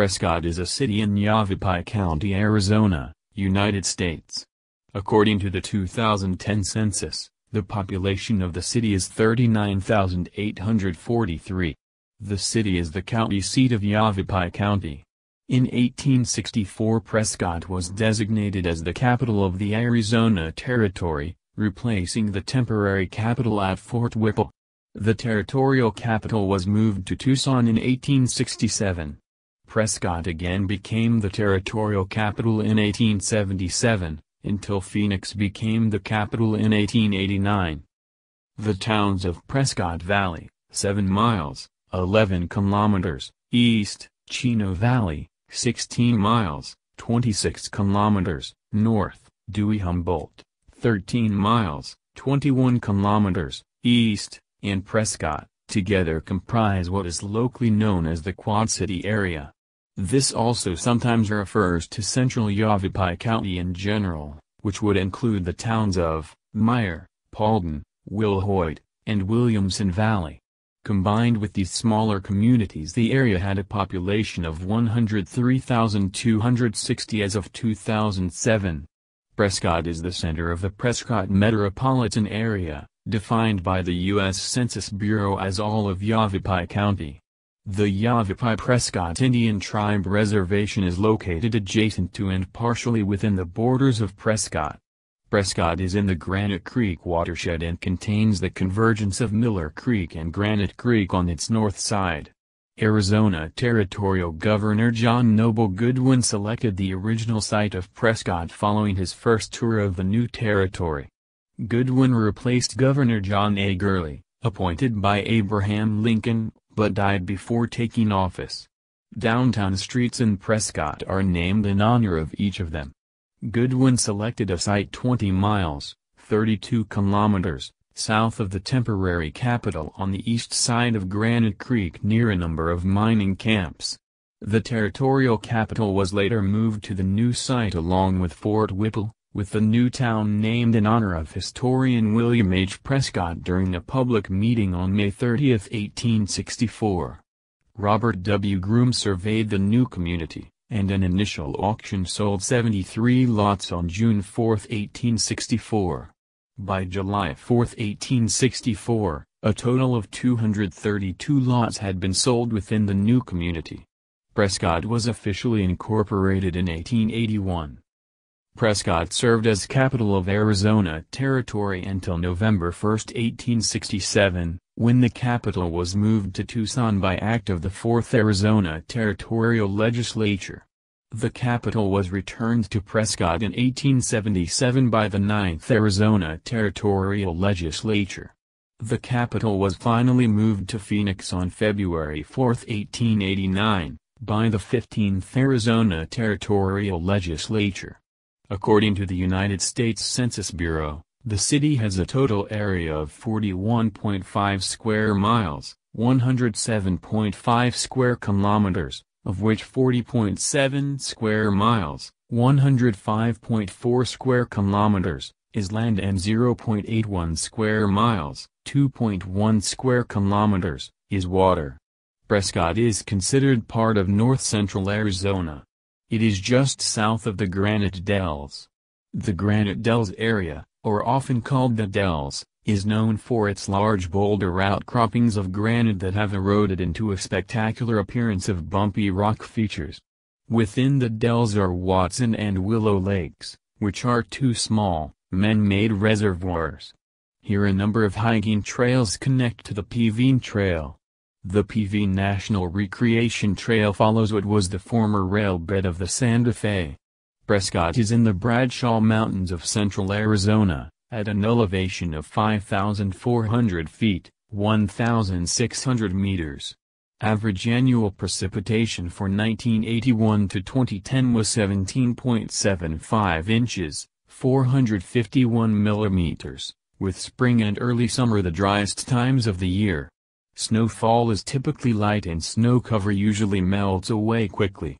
Prescott is a city in Yavapai County, Arizona, United States. According to the 2010 census, the population of the city is 39,843. The city is the county seat of Yavapai County. In 1864 Prescott was designated as the capital of the Arizona Territory, replacing the temporary capital at Fort Whipple. The territorial capital was moved to Tucson in 1867. Prescott again became the territorial capital in 1877, until Phoenix became the capital in 1889. The towns of Prescott Valley, 7 miles, 11 kilometers, east, Chino Valley, 16 miles, 26 kilometers, north, Dewey Humboldt, 13 miles, 21 kilometers, east, and Prescott, together comprise what is locally known as the Quad City area. This also sometimes refers to central Yavapai County in general, which would include the towns of Meyer, Paulden, Wilhoit, and Williamson Valley. Combined with these smaller communities the area had a population of 103,260 as of 2007. Prescott is the center of the Prescott metropolitan area, defined by the U.S. Census Bureau as all of Yavapai County. The Yavapai Prescott Indian Tribe Reservation is located adjacent to and partially within the borders of Prescott. Prescott is in the Granite Creek watershed and contains the convergence of Miller Creek and Granite Creek on its north side. Arizona Territorial Governor John Noble Goodwin selected the original site of Prescott following his first tour of the new territory. Goodwin replaced Governor John A. Gurley, appointed by Abraham Lincoln, but died before taking office. Downtown streets in Prescott are named in honor of each of them. Goodwin selected a site 20 miles, 32 kilometers, south of the temporary capital on the east side of Granite Creek near a number of mining camps. The territorial capital was later moved to the new site along with Fort Whipple, with the new town named in honor of historian William H. Prescott during a public meeting on May 30, 1864. Robert W. Groom surveyed the new community and an initial auction sold 73 lots on June 4, 1864. By July 4, 1864, a total of 232 lots had been sold within the new community. Prescott was officially incorporated in 1881. Prescott served as capital of Arizona Territory until November 1, 1867, when the capital was moved to Tucson by act of the 4th Arizona Territorial Legislature. The capital was returned to Prescott in 1877 by the 9th Arizona Territorial Legislature. The capital was finally moved to Phoenix on February 4, 1889, by the 15th Arizona Territorial Legislature. According to the United States Census Bureau, the city has a total area of 41.5 square miles, 107.5 square kilometers, of which 40.7 square miles, 105.4 square kilometers, is land and 0.81 square miles, 2.1 square kilometers, is water. Prescott is considered part of north-central Arizona. It is just south of the Granite Dells. The Granite Dells area, or often called the Dells, is known for its large boulder outcroppings of granite that have eroded into a spectacular appearance of bumpy rock features. Within the dells are Watson and Willow Lakes, which are two small, man-made reservoirs. Here a number of hiking trails connect to the Peavine Trail. The Peavine National Recreation Trail follows what was the former rail bed of the Santa Fe. Prescott is in the Bradshaw Mountains of central Arizona, at an elevation of 5,400 feet, 1,600 meters. Average annual precipitation for 1981 to 2010 was 17.75 inches, 451 millimeters, with spring and early summer the driest times of the year. Snowfall is typically light and snow cover usually melts away quickly.